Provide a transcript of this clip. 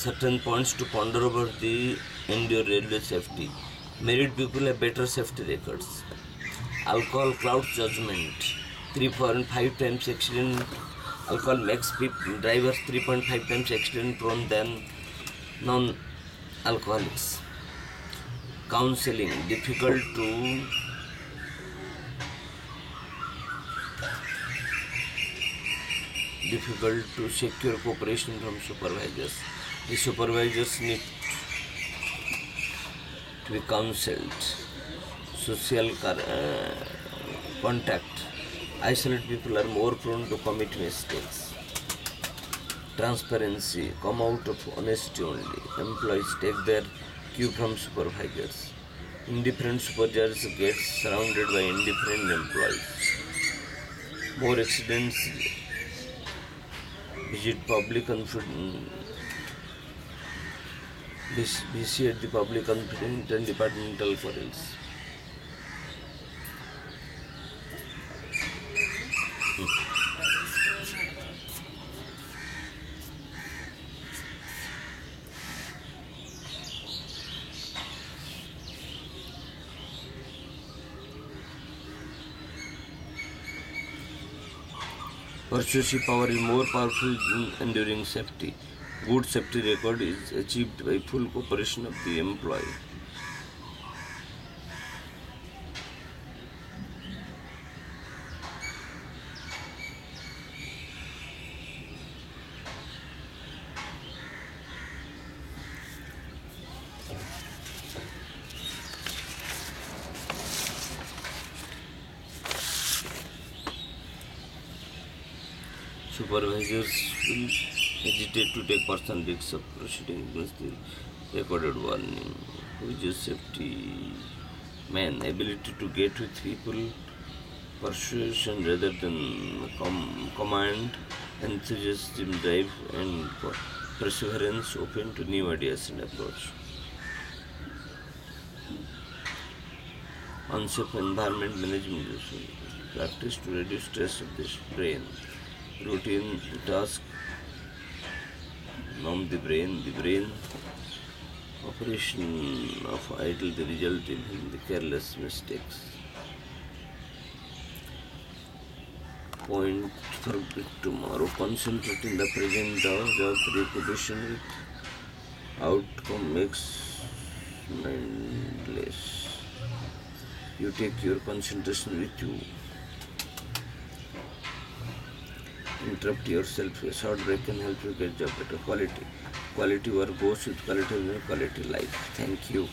certain points to ponder over the your railway safety. Married people have better safety records. Alcohol clouds judgment. 3.5 times accident. Alcohol makes drivers 3.5 times accident prone than non-alcoholics. Counseling difficult to difficult to secure cooperation from supervisors. The supervisors need to be counseled. Social uh, contact. Isolated people are more prone to commit mistakes. Transparency. Come out of honesty only. Employees take their cue from supervisors. Indifferent supervisors get surrounded by indifferent employees. More accidents visit public confidence BC at the public confidence and departmental conference. Hmm. Persuasive power is more powerful in enduring safety. Good safety record is achieved by full cooperation of the employee. Supervisors will hesitate to take personal risks of proceeding against the recorded warning. Which is safety man ability to get with people, persuasion rather than com- command, enthusiasm, drive, and perseverance open to new ideas and approach. Unsafe environment management practice to reduce stress of the brain. Routine task numb the brain. The brain operation of idle the result in the careless mistakes. Point for tomorrow. Concentrate in the present hour. Job repetition with outcome makes mindless. You take your concentration with you. Interrupt yourself. A short break can help you get job better quality. Quality work goes with quality, quality life. Thank you.